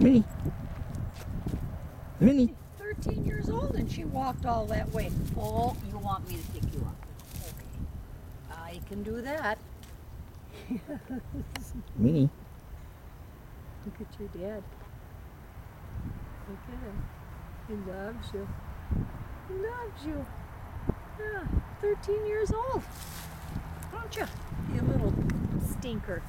Minnie. Minnie. 13 years old and she walked all that way. Oh, you want me to pick you up? Okay. I can do that. Minnie. Look at your dad. Look at him. He loves you. He loves you. Yeah, 13 years old. Don't you? You little stinker.